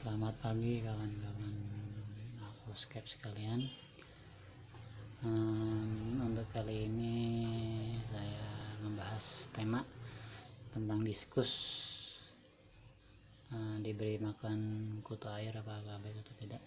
Selamat pagi kawan-kawan. Aku skep sekalian. Hmm, Untuk kali ini saya membahas tema tentang diskus. Eh, Diberi makan kutu air apakah baik atau tidak.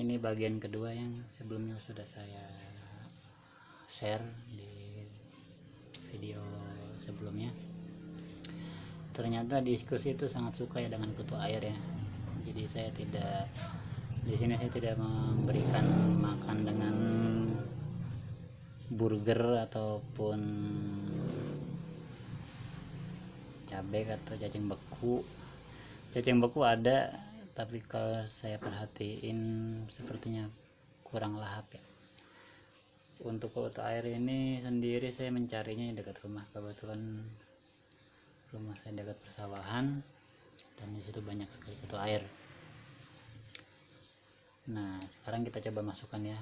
Ini bagian kedua yang sebelumnya sudah saya share di video sebelumnya ternyata diskusi itu sangat suka ya dengan kutu air ya. Jadi saya tidak di sini saya tidak memberikan makan dengan burger ataupun cabai atau cacing beku. Cacing beku ada tapi kalau saya perhatiin sepertinya kurang lahap ya. Untuk kutu air ini sendiri saya mencarinya dekat rumah. Kebetulan rumah saya dekat persawahan dan di situ banyak sekali kutu air. Nah sekarang kita coba masukkan ya.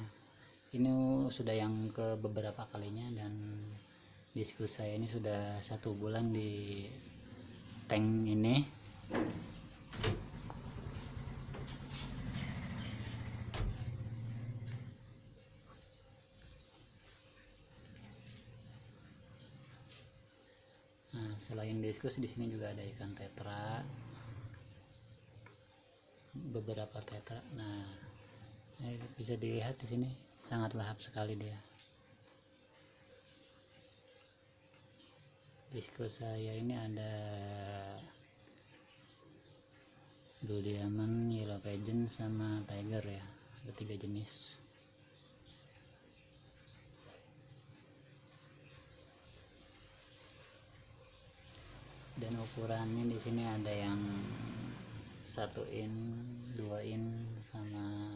Ini sudah yang ke beberapa kalinya dan diskusi saya ini sudah satu bulan di tank ini Nah, selain diskus di sini juga ada ikan tetra. Beberapa tetra. Nah, ini bisa dilihat di sini sangat lahap sekali dia. Diskus saya ini ada Blue Diamond, Yellow Pigeon sama Tiger ya. Ada tiga jenis. Dan ukurannya di sini ada yang satu in dua in sama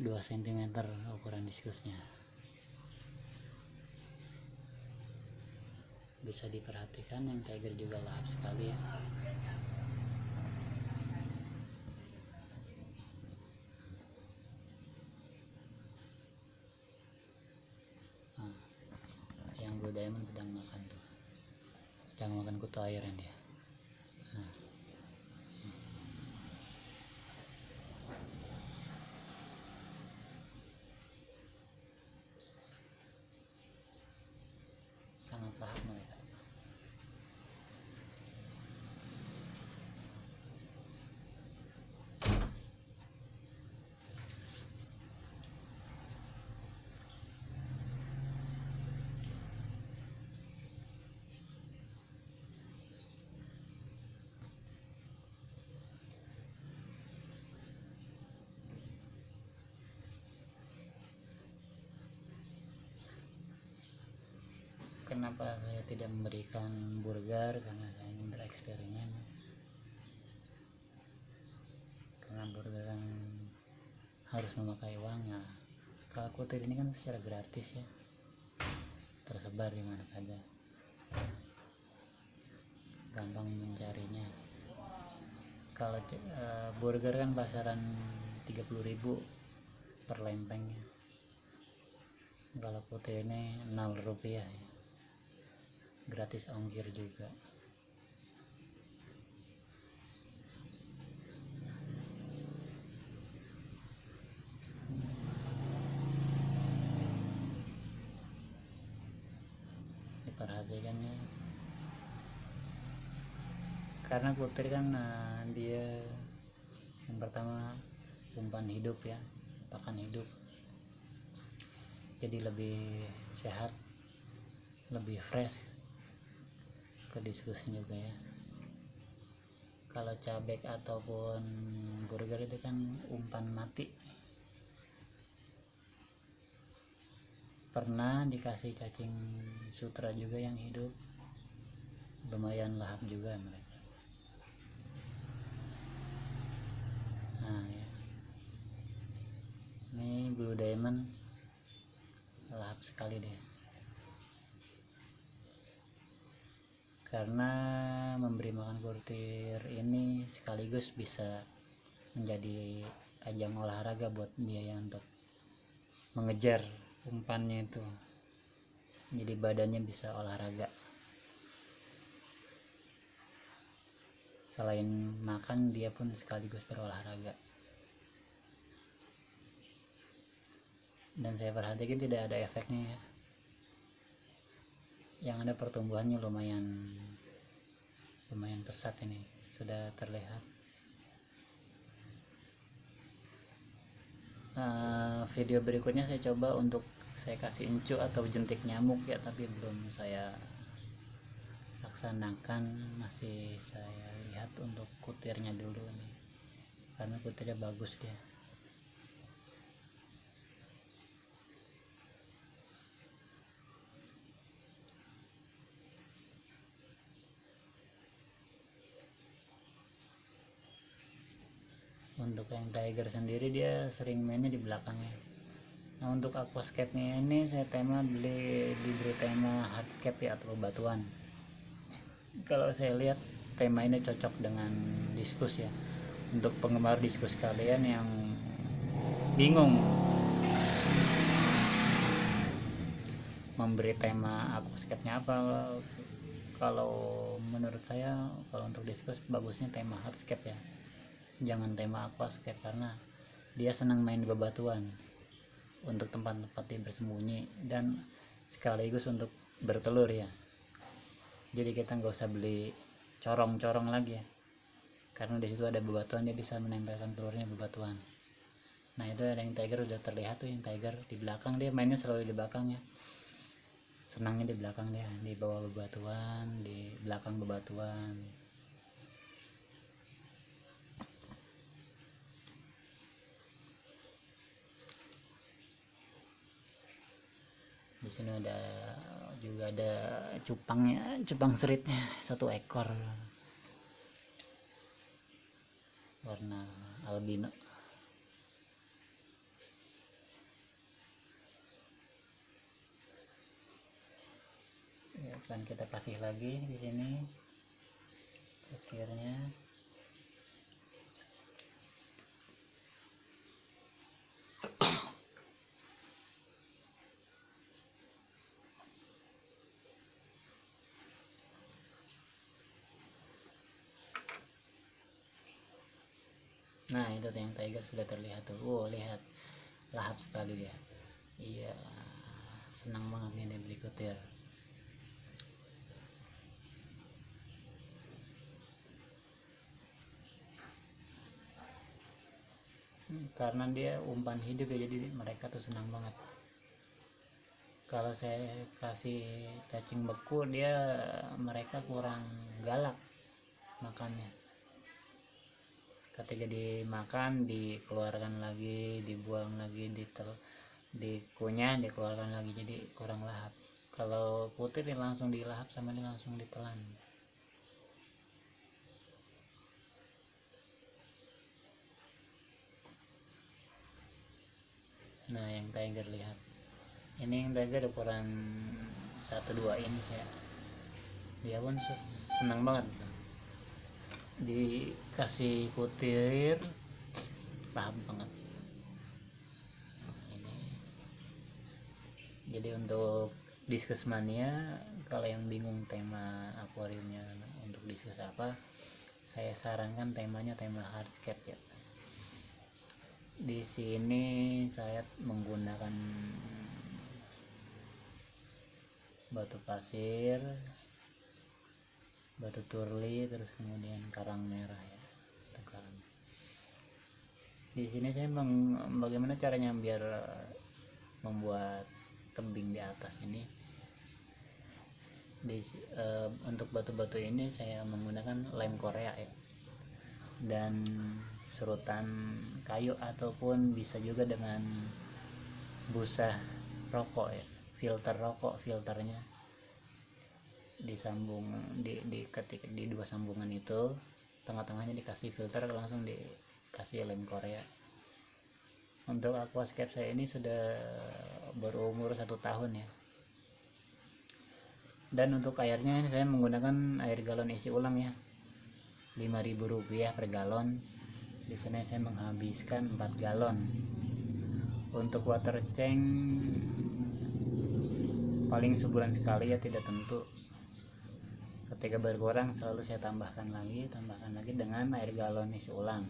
2 cm ukuran diskusnya. Bisa diperhatikan yang tiger juga lahap sekali ya. Nah, yang blue diamond sedang makan tuh sedang makan kutu air dia nah. sangat lahap mereka kenapa saya tidak memberikan burger? Karena saya ingin bereksperimen. Karena burger kan harus memakai uang ya. Kalau kutir ini kan secara gratis ya. Tersebar di mana saja. Gampang mencarinya. Kalau uh, burger kan pasaran 30.000 per lempengnya kalau putih ini 0 rupiah ya gratis ongkir juga. Diperhatikan ya karena kutir kan nah, dia yang pertama umpan hidup ya pakan hidup. Jadi lebih sehat lebih fresh ke diskusi juga ya. Kalau cabek ataupun burger itu kan umpan mati. Pernah dikasih cacing sutra juga yang hidup. Lumayan lahap juga mereka. Nah ya. Ini blue diamond. Lahap sekali deh karena memberi makan kurtir ini sekaligus bisa menjadi ajang olahraga buat dia ya untuk mengejar umpannya itu. Jadi badannya bisa olahraga. Selain makan dia pun sekaligus berolahraga. Dan saya perhatikan tidak ada efeknya ya yang ada pertumbuhannya lumayan lumayan pesat ini. Sudah terlihat. Uh, video berikutnya saya coba untuk saya kasih encu atau jentik nyamuk ya tapi belum saya laksanakan. Masih saya lihat untuk kutirnya dulu nih karena kutirnya bagus dia untuk yang tiger sendiri dia sering mainnya di belakangnya. Nah untuk aquascape nya ini saya tema beli diberi tema hardscape ya atau batuan. Kalau saya lihat tema ini cocok dengan diskus ya. Untuk penggemar diskus kalian yang bingung memberi tema aquascape nya apa kalau menurut saya kalau untuk diskus bagusnya tema hardscape ya jangan tema aquascape karena dia senang main di bebatuan untuk tempat-tempat dia bersembunyi dan sekaligus untuk bertelur ya. Jadi kita nggak usah beli corong-corong lagi ya. Karena di situ ada bebatuan dia bisa menempelkan telurnya bebatuan. Nah itu ada yang tiger udah terlihat tuh yang tiger di belakang dia mainnya selalu di belakang ya. Senangnya di belakang dia di bawah bebatuan di belakang bebatuan di sini ada juga ada cupangnya cupang seritnya satu ekor. Warna albino. Ya, akan kita kasih lagi di sini akhirnya nah itu yang tiger sudah terlihat tuh. Wow lihat. Lahap sekali ya iya senang banget ini beli kutir hmm, karena dia umpan hidup ya jadi mereka tuh senang banget. Kalau saya kasih cacing beku dia mereka kurang galak makannya ketika dimakan dikeluarkan lagi dibuang lagi ditel dikunyah dikeluarkan lagi jadi kurang lahap. Kalau putih ini langsung dilahap sama ini langsung ditelan. Nah yang tiger lihat. Ini yang tiger ukuran 1-2 inch ya. Dia pun senang banget dikasih kutir. Paham banget. Ini. Jadi untuk diskus mania kalau yang bingung tema akuariumnya untuk diskus apa saya sarankan temanya tema hardscape ya. Di sini saya menggunakan batu pasir batu turli terus kemudian karang merah ya karang. Di sini saya meng, bagaimana caranya biar membuat tebing di atas ini? Di uh, untuk batu-batu ini saya menggunakan lem Korea ya. Dan serutan kayu ataupun bisa juga dengan busa rokok ya filter rokok filternya disambung di di ketik di dua sambungan itu tengah-tengahnya dikasih filter langsung dikasih lem Korea. Untuk aquascape saya ini sudah berumur satu tahun ya. Dan untuk airnya ini saya menggunakan air galon isi ulang ya. 5000 rupiah per galon. Di sana saya menghabiskan 4 galon. Untuk water tank paling sebulan sekali ya tidak tentu ketika berkurang selalu saya tambahkan lagi tambahkan lagi dengan air galon isi ulang.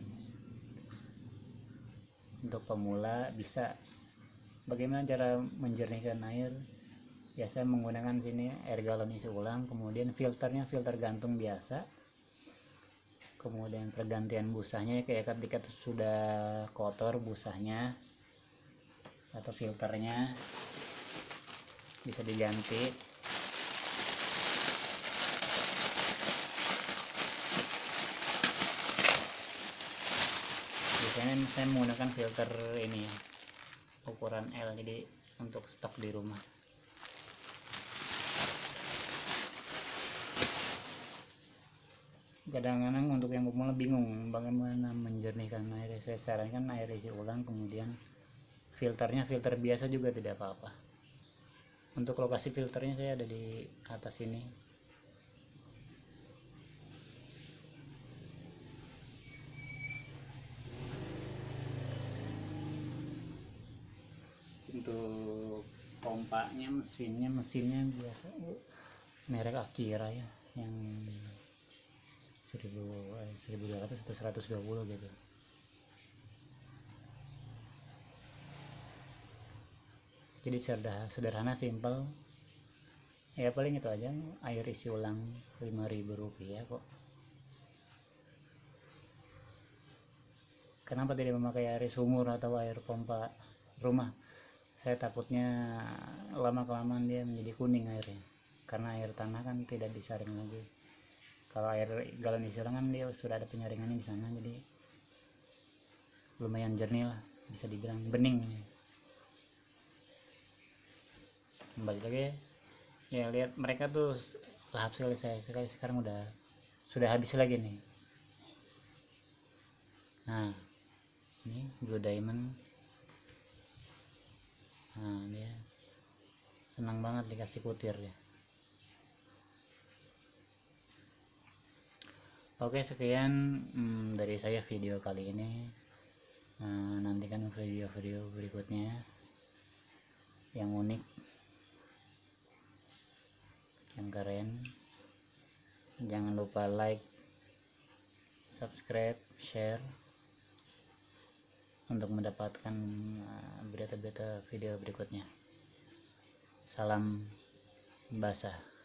Untuk pemula bisa. Bagaimana cara menjernihkan air? Ya saya menggunakan sini air galon isi ulang kemudian filternya filter gantung biasa. Kemudian pergantian busanya kayak ketika sudah kotor busanya atau filternya bisa diganti biasanya saya menggunakan filter ini ya ukuran L jadi untuk stok di rumah. Kadang-kadang untuk yang pemula bingung bagaimana menjernihkan air saya sarankan air isi ulang kemudian filternya filter biasa juga tidak apa-apa. Untuk lokasi filternya saya ada di atas ini untuk pompanya mesinnya mesinnya biasa merek Akira ya yang 1000 eh, 1200 atau 120 gitu. Jadi sederhana, sederhana simpel. Ya paling itu aja air isi ulang 5000 rupiah kok. Kenapa tidak memakai air sumur atau air pompa rumah saya takutnya lama kelamaan dia menjadi kuning airnya. Karena air tanah kan tidak disaring lagi. Kalau air galon isi kan dia sudah ada penyaringannya di sana jadi lumayan jernih lah bisa dibilang bening. Kembali lagi ya lihat mereka tuh lahap sekali saya. Sekali sekarang udah sudah habis lagi nih. Nah ini blue diamond nah dia senang banget dikasih kutir ya oke sekian hmm, dari saya video kali ini. Nah, nantikan video-video berikutnya yang unik yang keren. Jangan lupa like subscribe share untuk mendapatkan uh, berita-berita video berikutnya. Salam basah.